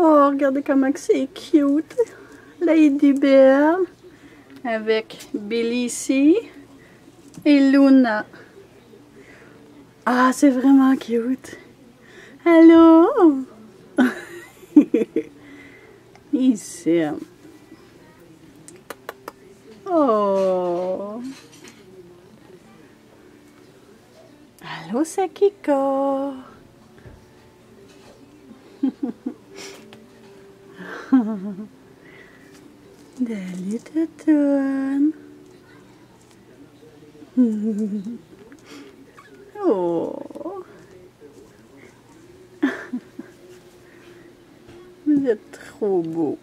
Oh, regardez comment c'est cute. Lady Bear avec Billy ici et Luna. Ah, c'est vraiment cute. Allô? S'aime. Oh. Allô, c'est Kiko. little one. oh. Vous êtes trop beau.